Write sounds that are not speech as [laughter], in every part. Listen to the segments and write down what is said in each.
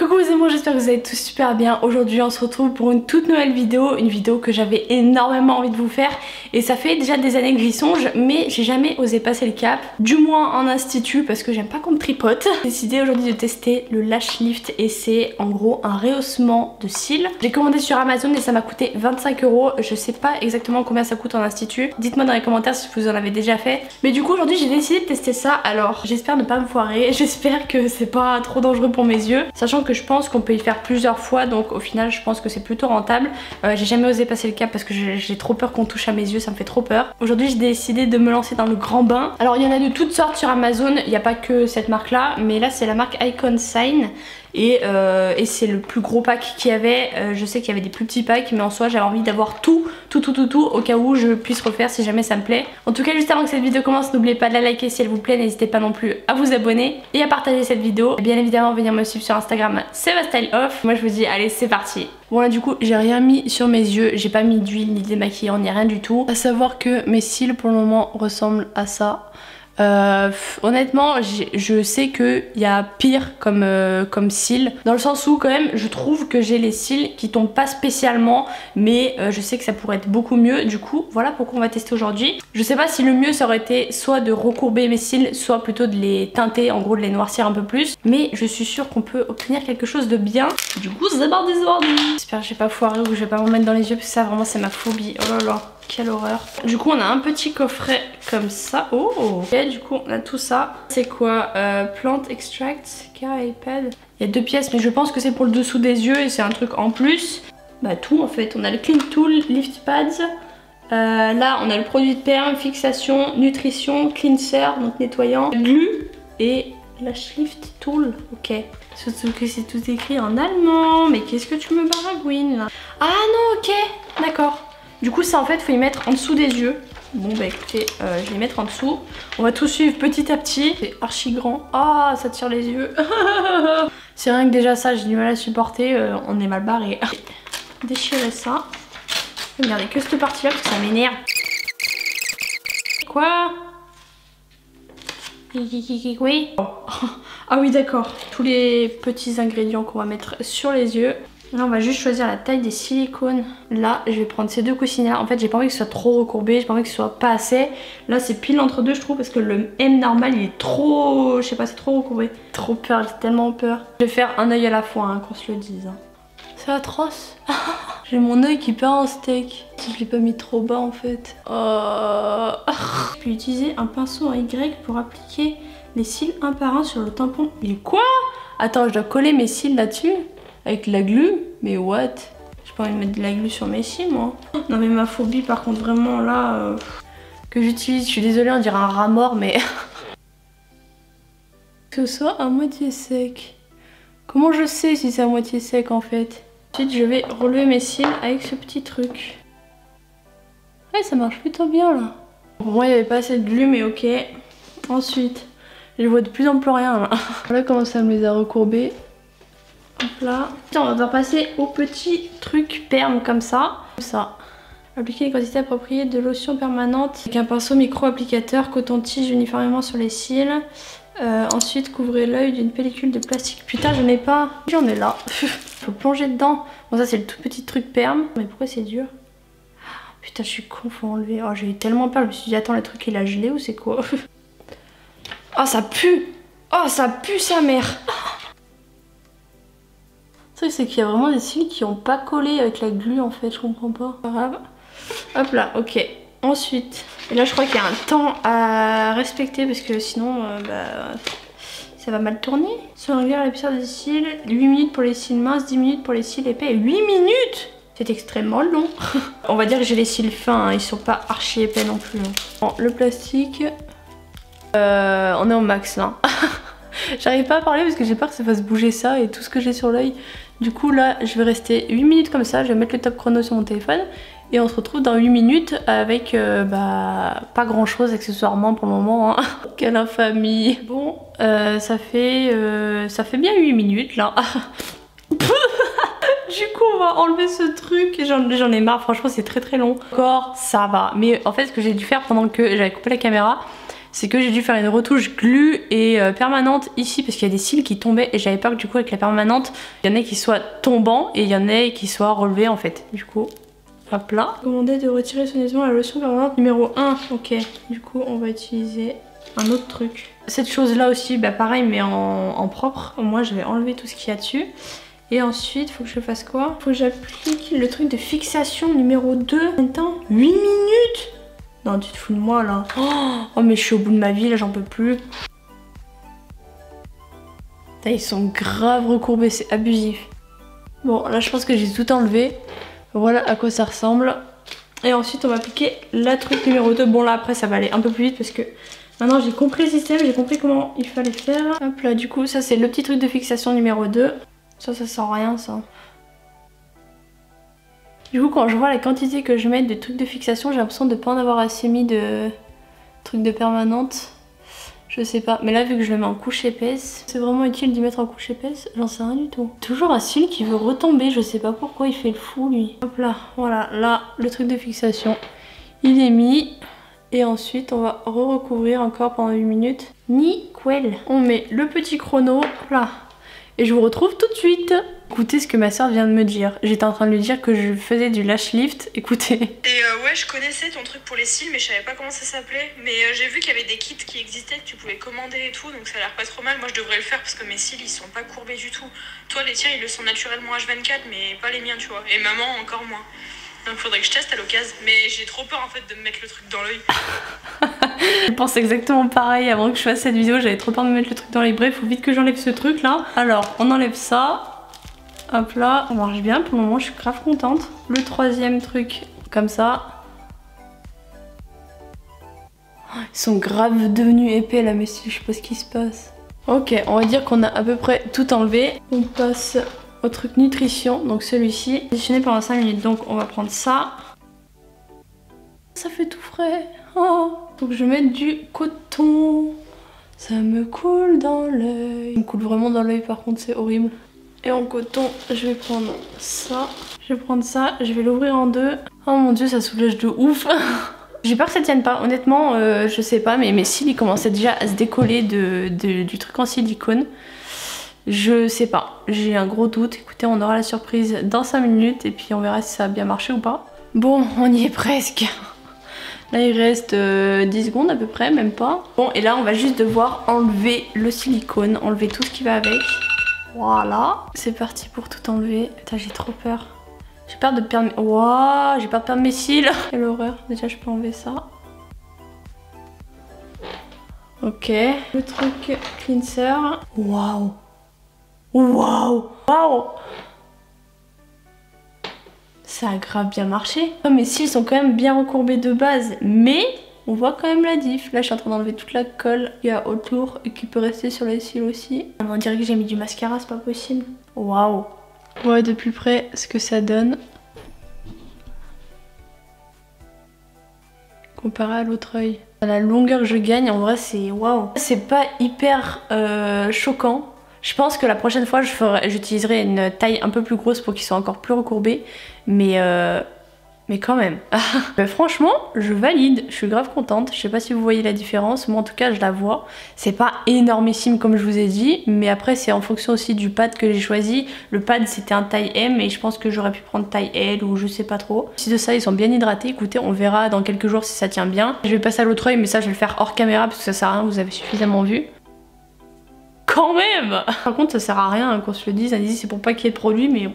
Coucou les amours, j'espère que vous allez tous super bien. Aujourd'hui on se retrouve pour une toute nouvelle vidéo, une vidéo que j'avais énormément envie de vous faire et ça fait déjà des années que j'y songe mais j'ai jamais osé passer le cap, du moins en institut parce que j'aime pas qu'on me tripote. J'ai décidé aujourd'hui de tester le Lash Lift et c'est en gros un rehaussement de cils. J'ai commandé sur Amazon et ça m'a coûté 25 euros, je sais pas exactement combien ça coûte en institut. Dites-moi dans les commentaires si vous en avez déjà fait. Mais du coup aujourd'hui j'ai décidé de tester ça alors j'espère ne pas me foirer, [laughs] j'espère que c'est pas trop dangereux pour mes yeux, sachant que je pense qu'on peut y faire plusieurs fois donc au final je pense que c'est plutôt rentable. Euh, j'ai jamais osé passer le cap parce que j'ai trop peur qu'on touche à mes yeux, ça me fait trop peur. Aujourd'hui j'ai décidé de me lancer dans le grand bain. Alors il y en a de toutes sortes sur Amazon, il n'y a pas que cette marque là, mais là c'est la marque Icon Sign. Euh, et, c'est le plus gros pack qu'il y avait. Euh, je sais qu'il y avait des plus petits packs, mais en soi j'avais envie d'avoir tout, tout, tout, tout, tout, au cas où je puisse refaire si jamais ça me plaît. En tout cas, juste avant que cette vidéo commence, n'oubliez pas de la liker si elle vous plaît. N'hésitez pas non plus à vous abonner et à partager cette vidéo. Et bien évidemment, venir me suivre sur Instagram, c'est off. Moi je vous dis, allez, c'est parti. Bon là du coup j'ai rien mis sur mes yeux, j'ai pas mis d'huile ni démaquillant ni rien du tout. À savoir que mes cils pour le moment ressemblent à ça. Euh, honnêtement, je sais qu'il y a pire comme, euh, comme cils. Dans le sens où quand même, je trouve que j'ai les cils qui tombent pas spécialement. Mais euh, je sais que ça pourrait être beaucoup mieux. Du coup, voilà pourquoi on va tester aujourd'hui. Je sais pas si le mieux ça aurait été soit de recourber mes cils, soit plutôt de les teinter, en gros de les noircir un peu plus. Mais je suis sûre qu'on peut obtenir quelque chose de bien. Du coup, c'est c'est J'espère que j'ai pas foiré ou que je vais pas me mettre dans les yeux parce que ça vraiment c'est ma phobie. Oh là là. Quelle horreur. Du coup, on a un petit coffret comme ça. Oh Ok, du coup, on a tout ça. C'est quoi euh, Plant Extract, car iPad? Il y a deux pièces, mais je pense que c'est pour le dessous des yeux et c'est un truc en plus. Bah tout en fait. On a le Clean Tool, Lift Pads. Euh, là, on a le produit de perme, fixation, nutrition, cleanser, donc nettoyant, glue et Lash Lift Tool. Ok. Surtout que c'est tout écrit en allemand. Mais qu'est-ce que tu me baragouines là? Ah non, ok. D'accord. Du coup ça en fait faut y mettre en dessous des yeux. Bon bah écoutez, euh, je vais y mettre en dessous. On va tout suivre petit à petit. C'est archi grand. Ah, ça tire les yeux. [laughs] C'est rien que déjà ça, j'ai du mal à supporter. Euh, on est mal barré. [laughs] Déchirer ça. Regardez que cette partie là parce que ça m'énerve. Quoi? Oui. [laughs] Ah oui d'accord. Tous les petits ingrédients qu'on va mettre sur les yeux. Là on va juste choisir la taille des silicones. Là je vais prendre ces deux coussinets En fait j'ai pas envie que ce soit trop recourbé, j'ai pas envie que ce soit pas assez. Là c'est pile entre deux je trouve parce que le M normal il est trop... Je sais pas c'est trop recourbé. Trop peur, j'ai tellement peur. Je vais faire un œil à la fois hein, qu'on se le dise. Hein. C'est atroce. [laughs] j'ai mon œil qui perd en steak. Je l'ai pas mis trop bas en fait. Oh. je peux utiliser un pinceau en Y pour appliquer les cils un par un sur le tampon. Mais quoi? Attends je dois coller mes cils là-dessus avec la glu Mais what J'ai pas envie de mettre de la glu sur mes cils moi. Non mais ma phobie par contre vraiment là euh, que j'utilise, je suis désolée on dirait un rat mort mais... [laughs] que ce soit à moitié sec. Comment je sais si c'est à moitié sec en fait Ensuite je vais relever mes cils avec ce petit truc. Ouais ça marche plutôt bien là. Pour moi il n'y avait pas assez de glu mais ok. Ensuite je vois de plus en plus rien là. [laughs] Voilà comment ça me les a recourbés. Hop là. On va passer au petit truc perme comme ça. Ça. Appliquer les quantités appropriées de lotion permanente avec un pinceau micro-applicateur coton-tige uniformément sur les cils. Euh, ensuite, couvrez l'œil d'une pellicule de plastique. Putain, j'en ai pas. J'en ai là. Faut plonger dedans. Bon, ça, c'est le tout petit truc perme. Mais pourquoi c'est dur? Putain, je suis con, faut enlever. Oh, j'ai eu tellement peur. Je me suis dit, attends, le truc, il a gelé ou c'est quoi? [laughs] Oh, ça pue Oh, ça pue sa mère truc c'est qu'il y a vraiment des cils qui ont pas collé avec la glu en fait, je comprends pas. Pas grave. Hop là, ok. Ensuite, et là je crois qu'il y a un temps à respecter parce que sinon euh, bah, ça va mal tourner. Sur à l'épaisseur des cils, 8 minutes pour les cils minces, 10 minutes pour les cils épais. 8 minutes C'est extrêmement long. [laughs] On va dire que j'ai les cils fins, hein. ils sont pas archi épais non plus. Hein. Bon, le plastique, euh, on est au max là. [laughs] J'arrive pas à parler parce que j'ai peur que ça fasse bouger ça et tout ce que j'ai sur l'œil. Du coup là je vais rester 8 minutes comme ça, je vais mettre le top chrono sur mon téléphone et on se retrouve dans 8 minutes avec euh, bah, pas grand chose accessoirement pour le moment. Hein. [laughs] Quelle infamie Bon, euh, ça, fait, euh, ça fait bien 8 minutes là. [laughs] du coup on va enlever ce truc, j'en ai marre, franchement c'est très très long. Encore ça va, mais en fait ce que j'ai dû faire pendant que j'avais coupé la caméra, c'est que j'ai dû faire une retouche glue et euh, permanente ici parce qu'il y a des cils qui tombaient et j'avais peur que du coup avec la permanente, il y en ait qui soient tombants et il y en ait qui soient relevés en fait. Du coup, hop là. Commandez de retirer soigneusement la lotion permanente numéro 1. Ok, du coup on va utiliser un autre truc. Cette chose là aussi, bah pareil mais en, en propre. Moi je vais enlever tout ce qu'il y a dessus. Et ensuite, faut que je fasse quoi? Faut que j'applique le truc de fixation numéro 2. Attends, 8 minutes? Non, tu te fous de moi là. Oh, mais je suis au bout de ma vie, là j'en peux plus. ils sont grave recourbés, c'est abusif. Bon, là je pense que j'ai tout enlevé. Voilà à quoi ça ressemble. Et ensuite, on va appliquer la truc numéro 2. Bon, là après, ça va aller un peu plus vite parce que maintenant j'ai compris le système, j'ai compris comment il fallait faire. Hop là, du coup, ça c'est le petit truc de fixation numéro 2. Ça, ça sent rien, ça. Du coup, quand je vois la quantité que je mets de trucs de fixation, j'ai l'impression de pas en avoir assez mis de trucs de permanente. Je sais pas, mais là vu que je le mets en couche épaisse, c'est vraiment utile d'y mettre en couche épaisse? J'en sais rien du tout. Toujours un cil qui veut retomber, je sais pas pourquoi il fait le fou lui. Hop là, voilà, là, le truc de fixation, il est mis. Et ensuite, on va re-recouvrir encore pendant 8 minutes. Nickel On met le petit chrono, là, et je vous retrouve tout de suite. Écoutez ce que ma soeur vient de me dire. J'étais en train de lui dire que je faisais du lash lift. Écoutez. Et euh, ouais, je connaissais ton truc pour les cils, mais je savais pas comment ça s'appelait. Mais euh, j'ai vu qu'il y avait des kits qui existaient, que tu pouvais commander et tout, donc ça a l'air pas trop mal. Moi, je devrais le faire parce que mes cils, ils sont pas courbés du tout. Toi, les tiens, ils le sont naturellement H24, mais pas les miens, tu vois. Et maman, encore moins. Donc faudrait que je teste à l'occasion. Mais j'ai trop peur en fait de me mettre le truc dans l'œil. [laughs] [laughs] je pense exactement pareil avant que je fasse cette vidéo. J'avais trop peur de me mettre le truc dans l'œil. Bref, faut vite que j'enlève ce truc là. Alors, on enlève ça. Hop là, ça marche bien. Pour le moment, je suis grave contente. Le troisième truc, comme ça. Ils sont grave devenus épais là, mais je sais pas ce qui se passe. Ok, on va dire qu'on a à peu près tout enlevé. On passe au truc nutrition, donc celui-ci, conditionné pendant 5 minutes. Donc on va prendre ça. Ça fait tout frais. Oh. Donc je vais mettre du coton. Ça me coule dans l'œil. Ça me coule vraiment dans l'œil par contre, c'est horrible. Et en coton, je vais prendre ça. Je vais prendre ça, je vais l'ouvrir en deux. Oh mon dieu, ça soulage de ouf. [laughs] J'ai peur que ça tienne pas, honnêtement, euh, je sais pas, mais mes cils ils commençaient déjà à se décoller du truc en silicone. Je sais pas, j'ai un gros doute. Écoutez, on aura la surprise dans 5 minutes et puis on verra si ça a bien marché ou pas. Bon, on y est presque. Là, il reste 10 euh, secondes à peu près, même pas. Bon, et là, on va juste devoir enlever le silicone, enlever tout ce qui va avec. Voilà. C'est parti pour tout enlever. Putain, j'ai trop peur. J'ai peur de perdre... Waouh, j'ai peur de perdre mes cils. [laughs] Quelle horreur. Déjà, je peux enlever ça. Ok. Le truc cleanser. Waouh. Waouh Waouh Ça a grave bien marché. Oh, mes cils sont quand même bien recourbés de base, mais on voit quand même la diff. Là, je suis en train d'enlever toute la colle qu'il y a autour et qui peut rester sur les cils aussi. On dirait que j'ai mis du mascara, c'est pas possible. Waouh Ouais, de plus près, ce que ça donne. Comparé à l'autre œil. La longueur que je gagne, en vrai, c'est waouh. C'est pas hyper euh, choquant je pense que la prochaine fois, j'utiliserai une taille un peu plus grosse pour qu'ils soient encore plus recourbés. Mais, euh, mais quand même. [laughs] franchement, je valide. Je suis grave contente. Je sais pas si vous voyez la différence. Moi, en tout cas, je la vois. C'est pas énormissime comme je vous ai dit. Mais après, c'est en fonction aussi du pad que j'ai choisi. Le pad, c'était un taille M. Et je pense que j'aurais pu prendre taille L ou je sais pas trop. Si de ça, ils sont bien hydratés. Écoutez, on verra dans quelques jours si ça tient bien. Je vais passer à l'autre œil. Mais ça, je vais le faire hors caméra parce que ça sert à rien. Vous avez suffisamment vu. Quand même Par contre, ça sert à rien hein, qu'on se le dise. Dit c'est pour pas qu'il y ait de produit, mais...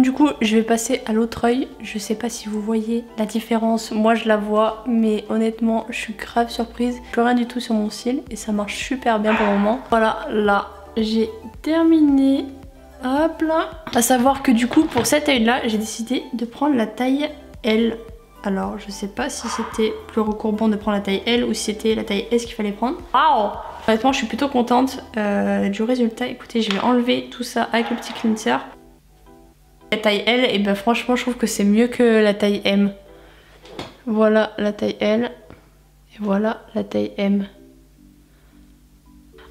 du coup, je vais passer à l'autre œil. Je sais pas si vous voyez la différence. Moi, je la vois, mais honnêtement, je suis grave surprise. Plus rien du tout sur mon cil et ça marche super bien pour le moment. Voilà, là, j'ai terminé. Hop là À savoir que du coup, pour cet œil-là, j'ai décidé de prendre la taille L. Alors, je sais pas si c'était plus recourbant de prendre la taille L ou si c'était la taille S qu'il fallait prendre. Waouh Honnêtement, je suis plutôt contente euh, du résultat. Écoutez, je vais enlever tout ça avec le petit cleanser. La taille L, et ben franchement, je trouve que c'est mieux que la taille M. Voilà la taille L. Et voilà la taille M.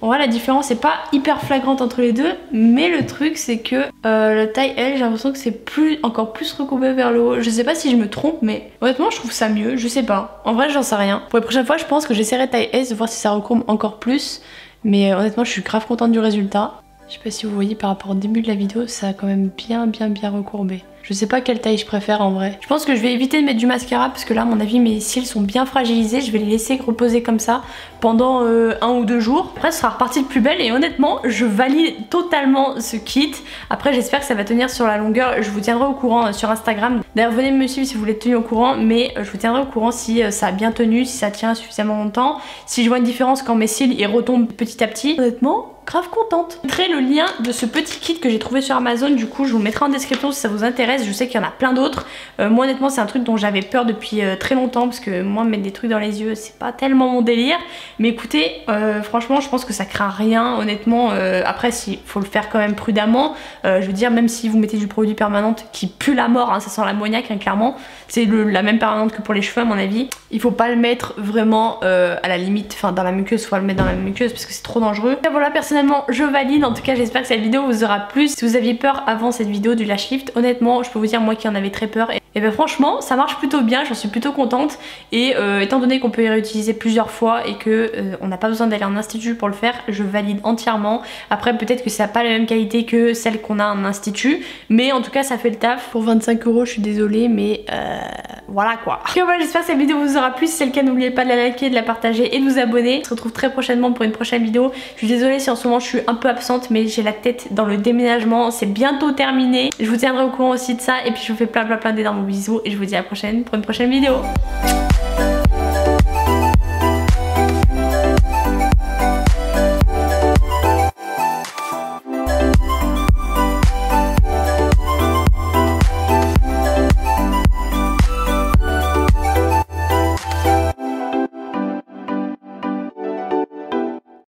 En vrai, la différence est pas hyper flagrante entre les deux, mais le truc c'est que euh, la taille L, j'ai l'impression que c'est plus, encore plus recourbé vers le haut. Je sais pas si je me trompe, mais honnêtement, je trouve ça mieux. Je sais pas. En vrai, j'en sais rien. Pour la prochaine fois, je pense que j'essaierai taille S de voir si ça recourbe encore plus. Mais euh, honnêtement, je suis grave contente du résultat. Je sais pas si vous voyez par rapport au début de la vidéo, ça a quand même bien bien bien recourbé. Je sais pas quelle taille je préfère en vrai. Je pense que je vais éviter de mettre du mascara parce que là à mon avis mes cils sont bien fragilisés. Je vais les laisser reposer comme ça pendant euh, un ou deux jours. Après ce sera reparti de plus belle et honnêtement je valide totalement ce kit. Après j'espère que ça va tenir sur la longueur. Je vous tiendrai au courant euh, sur Instagram. D'ailleurs venez me suivre si vous voulez tenir au courant mais euh, je vous tiendrai au courant si ça a bien tenu, si ça tient suffisamment longtemps. Si je vois une différence quand mes cils ils retombent petit à petit. Honnêtement grave contente. Je mettrai le lien de ce petit kit que j'ai trouvé sur Amazon, du coup je vous mettrai en description si ça vous intéresse, je sais qu'il y en a plein d'autres. Euh, moi honnêtement c'est un truc dont j'avais peur depuis euh, très longtemps parce que moi mettre des trucs dans les yeux c'est pas tellement mon délire. Mais écoutez, euh, franchement je pense que ça craint rien honnêtement. après il faut le faire quand même prudemment. je veux dire même si vous mettez du produit permanent qui pue la mort, hein, ça sent l'ammoniac hein, clairement. C'est la même permanente que pour les cheveux à mon avis. Il faut pas le mettre vraiment à la limite, enfin dans la muqueuse, faut le mettre dans la muqueuse parce que c'est trop dangereux. Et voilà personnellement je valide. En tout cas j'espère que cette vidéo vous aura plu. Si vous aviez peur avant cette vidéo du lash lift, honnêtement peux vous dire moi qui en avais très peur. Et ben franchement ça marche plutôt bien, j'en suis plutôt contente. Et euh, étant donné qu'on peut y réutiliser plusieurs fois et que euh, on n'a pas besoin d'aller en institut pour le faire, je valide entièrement. Après peut-être que ça n'a pas la même qualité que celle qu'on a en institut. Mais en tout cas ça fait le taf. Pour 25 euros je suis désolée mais euh, voilà quoi. Et j'espère que cette vidéo vous aura plu. Si c'est le cas n'oubliez pas de la liker, de la partager et de vous abonner. On se retrouve très prochainement pour une prochaine vidéo. Je suis désolée si en ce moment je suis un peu absente mais j'ai la tête dans le déménagement. C'est bientôt terminé. Je vous tiendrai au courant aussi de ça et puis je vous fais plein plein plein d'énormes bisous et je vous dis à la prochaine pour une prochaine vidéo.